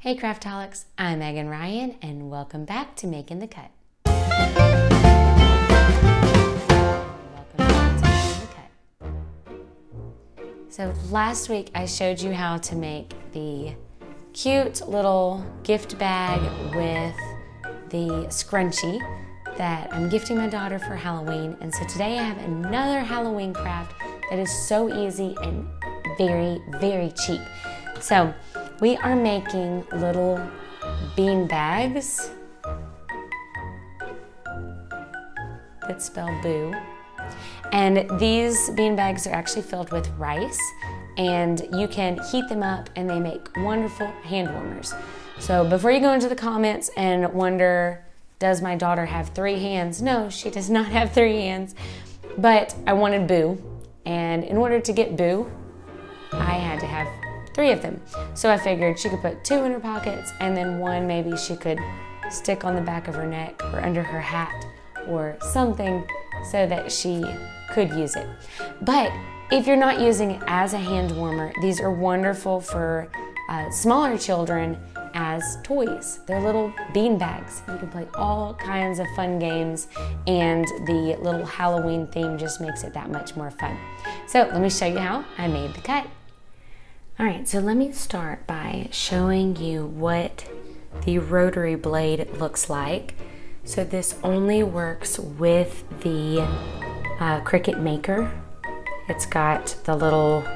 Hey Craftaholics, I'm Megan Ryan and welcome back to Making the Cut. So last week I showed you how to make the cute little gift bag with the scrunchie that I'm gifting my daughter for Halloween. And so today I have another Halloween craft that is so easy and very, very cheap. So we are making little bean bags that spell boo. And these bean bags are actually filled with rice and you can heat them up and they make wonderful hand warmers. So before you go into the comments and wonder, does my daughter have three hands? No, she does not have three hands, but I wanted Boo. And in order to get Boo, I had to have three of them. So I figured she could put two in her pockets and then one maybe she could stick on the back of her neck or under her hat or something so that she could use it. But if you're not using it as a hand warmer, these are wonderful for uh, smaller children as toys. They're little bean bags. You can play all kinds of fun games and the little Halloween theme just makes it that much more fun. So let me show you how I made the cut. All right, so let me start by showing you what the rotary blade looks like. So this only works with the uh, Cricut Maker. It's got the little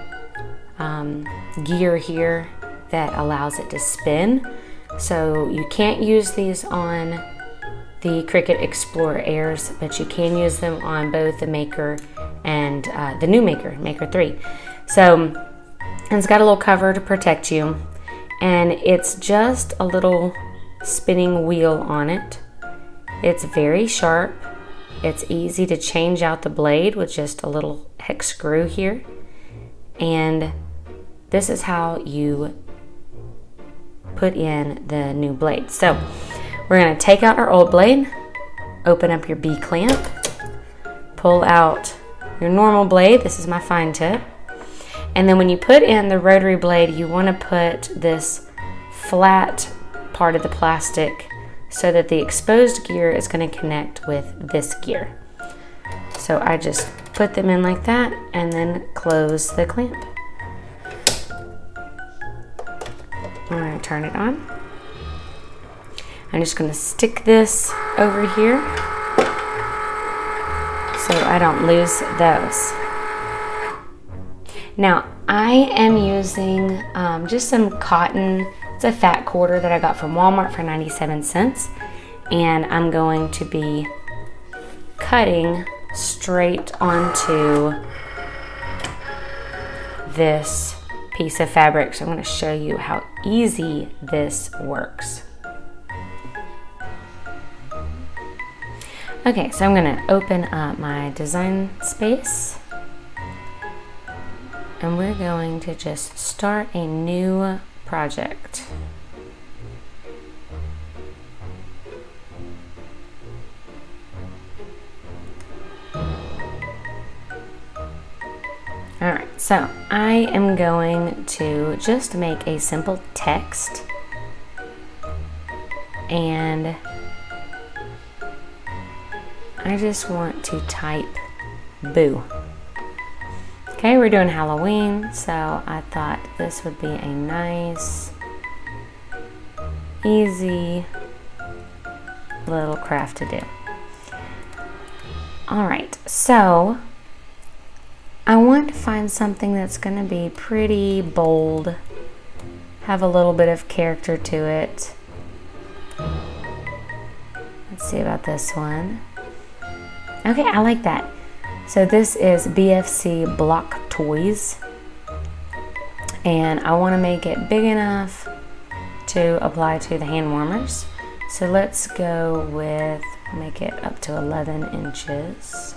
um, gear here that allows it to spin. So you can't use these on the Cricut Explorer Airs, but you can use them on both the Maker and uh, the new Maker, Maker 3. So and it's got a little cover to protect you. And it's just a little spinning wheel on it. It's very sharp. It's easy to change out the blade with just a little hex screw here. And this is how you put in the new blade. So we're gonna take out our old blade, open up your B clamp, pull out your normal blade. This is my fine tip. And then when you put in the rotary blade, you want to put this flat part of the plastic so that the exposed gear is going to connect with this gear. So I just put them in like that and then close the clamp. I'm going to turn it on. I'm just going to stick this over here so I don't lose those. Now, I am using um, just some cotton. It's a fat quarter that I got from Walmart for 97 cents. And I'm going to be cutting straight onto this piece of fabric. So I'm going to show you how easy this works. Okay, so I'm going to open up my design space and we're going to just start a new project. Alright, so I am going to just make a simple text and I just want to type boo. Okay, we're doing Halloween, so I thought this would be a nice, easy little craft to do. All right, so I want to find something that's going to be pretty bold, have a little bit of character to it. Let's see about this one. Okay, I like that. So this is BFC Block Toys. And I want to make it big enough to apply to the hand warmers. So let's go with, make it up to 11 inches.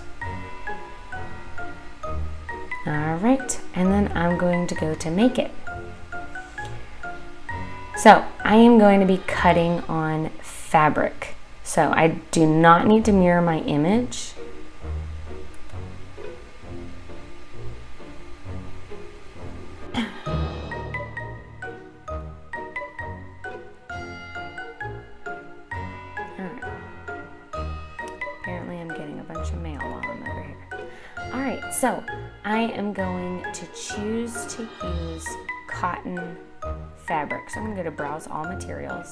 All right, and then I'm going to go to make it. So I am going to be cutting on fabric. So I do not need to mirror my image. I'm getting a bunch of mail while I'm over here. All right, so I am going to choose to use cotton fabric. So I'm gonna go to browse all materials.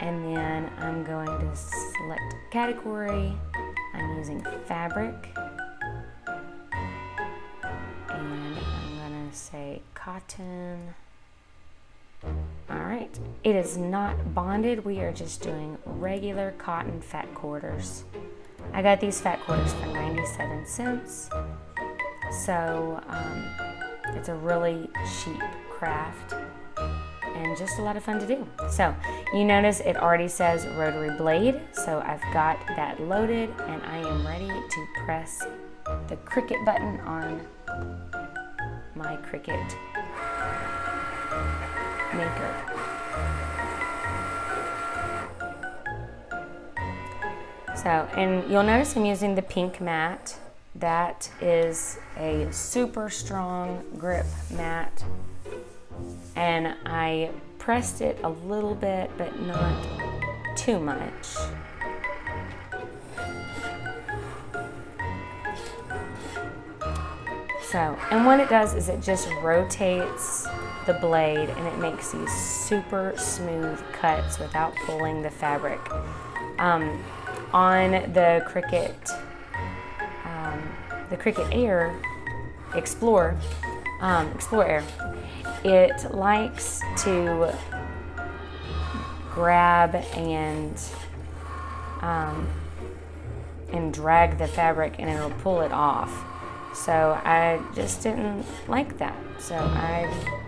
And then I'm going to select category. I'm using fabric. And I'm gonna say cotton. All right, it is not bonded. We are just doing regular cotton fat quarters. I got these fat quarters for 97 cents. So um, it's a really cheap craft and just a lot of fun to do. So you notice it already says rotary blade. So I've got that loaded and I am ready to press the Cricut button on my Cricut maker. So, and you'll notice I'm using the pink mat. That is a super strong grip mat. And I pressed it a little bit, but not too much. So, and what it does is it just rotates the blade and it makes these super smooth cuts without pulling the fabric. Um, on the Cricut, um, the Cricut Air Explore, um, Explore Air, it likes to grab and um, and drag the fabric and it'll pull it off. So I just didn't like that. So I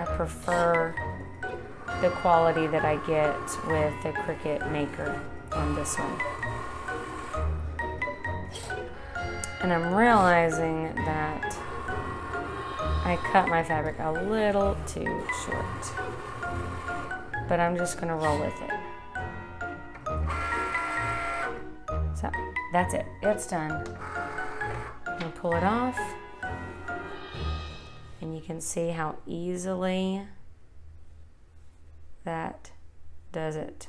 I prefer the quality that I get with the Cricut Maker on this one. And I'm realizing that I cut my fabric a little too short. But I'm just gonna roll with it. So that's it, it's done. I'm gonna pull it off. You can see how easily that does it.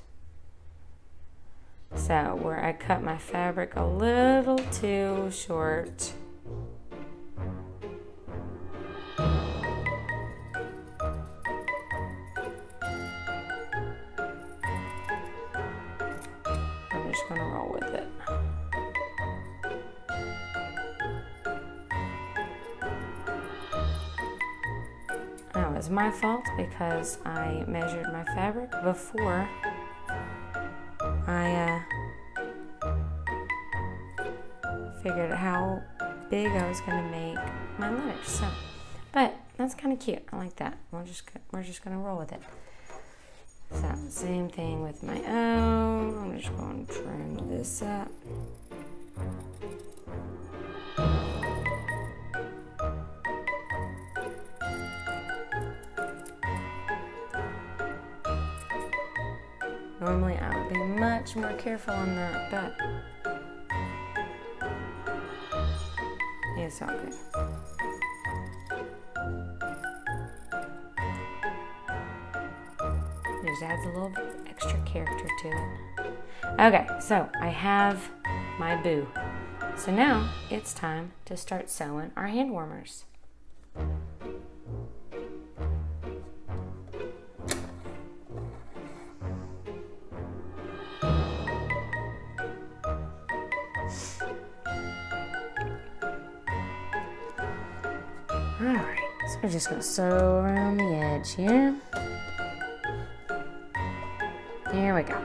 So where I cut my fabric a little too short. My fault because I measured my fabric before I uh, figured how big I was going to make my letters. So, but that's kind of cute. I like that. We're just we're just going to roll with it. So same thing with my O. I'm just going to trim this up. Much more careful on that, but it's all good. It just adds a little extra character to it. Okay, so I have my boo. So now it's time to start sewing our hand warmers. Alright, so we're just gonna sew around the edge here. Here we go.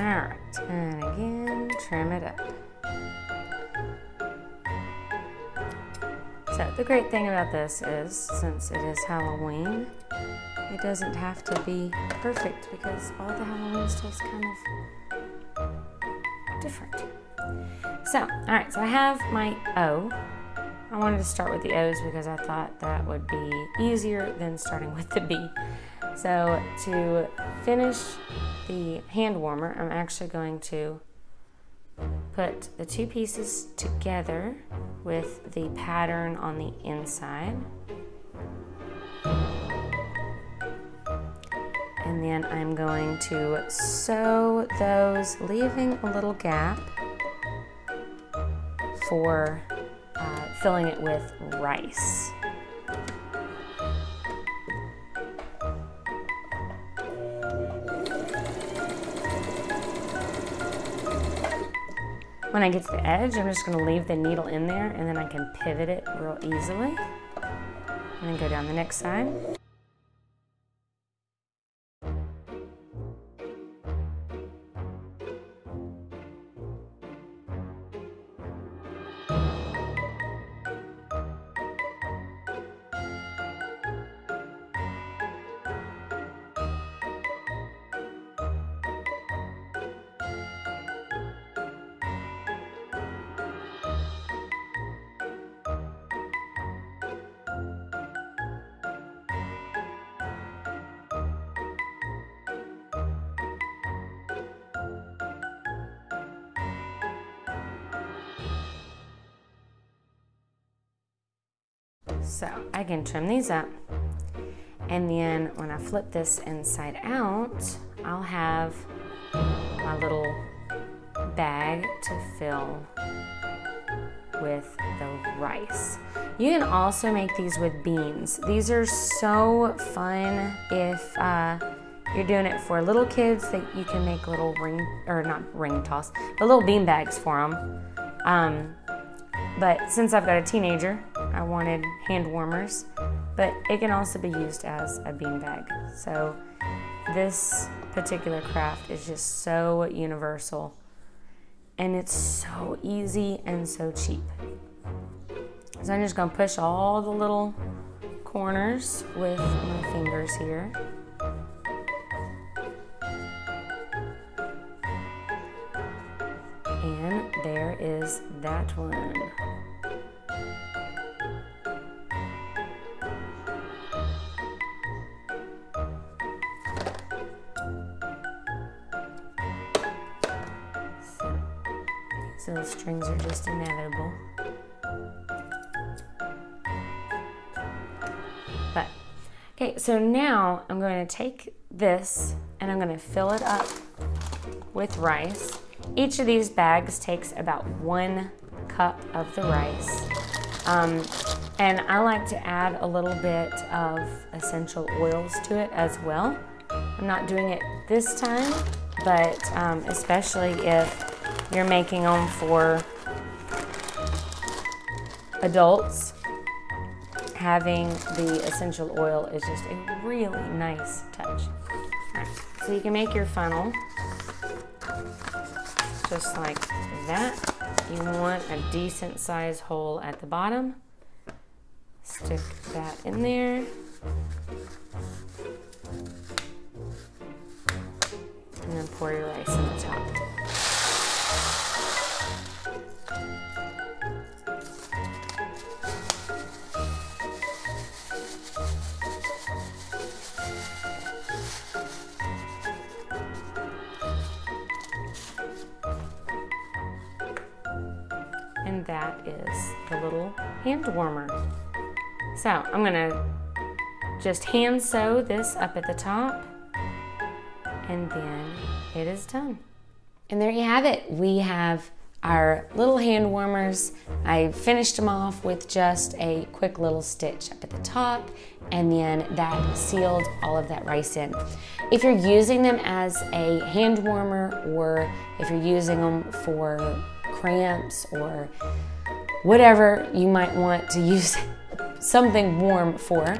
All right, and again, trim it up. So the great thing about this is, since it is Halloween, it doesn't have to be perfect because all the Halloween stuff's kind of different. So, all right, so I have my O. I wanted to start with the O's because I thought that would be easier than starting with the B. So to finish the hand warmer, I'm actually going to put the two pieces together with the pattern on the inside. And then I'm going to sew those, leaving a little gap for uh, filling it with rice. When I get to the edge, I'm just gonna leave the needle in there and then I can pivot it real easily. And then go down the next side. So I can trim these up. And then when I flip this inside out, I'll have my little bag to fill with the rice. You can also make these with beans. These are so fun if uh, you're doing it for little kids that you can make little ring, or not ring toss, but little bean bags for them. Um, but since I've got a teenager, I wanted hand warmers, but it can also be used as a beanbag. So this particular craft is just so universal and it's so easy and so cheap. So I'm just gonna push all the little corners with my fingers here. That one. So the strings are just inevitable. But, okay, so now I'm going to take this and I'm going to fill it up with rice. Each of these bags takes about one cup of the rice. Um, and I like to add a little bit of essential oils to it as well. I'm not doing it this time, but um, especially if you're making them for adults, having the essential oil is just a really nice touch. Right, so you can make your funnel just like that. You want a decent size hole at the bottom. Stick that in there. And then pour your rice in the top. So I'm gonna just hand sew this up at the top and then it is done. And there you have it. We have our little hand warmers. I finished them off with just a quick little stitch up at the top and then that sealed all of that rice in. If you're using them as a hand warmer or if you're using them for cramps or whatever you might want to use something warm for,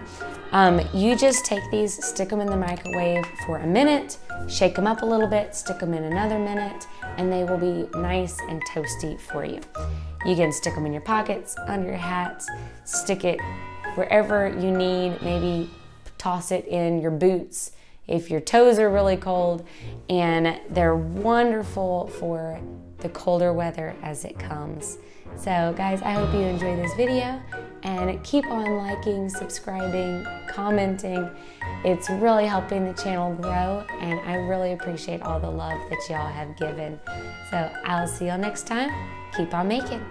Um, you just take these, stick them in the microwave for a minute, shake them up a little bit, stick them in another minute, and they will be nice and toasty for you. You can stick them in your pockets, under your hats, stick it wherever you need, maybe toss it in your boots if your toes are really cold, and they're wonderful for the colder weather as it comes. So guys, I hope you enjoy this video and keep on liking, subscribing, commenting. It's really helping the channel grow and I really appreciate all the love that y'all have given. So I'll see y'all next time. Keep on making.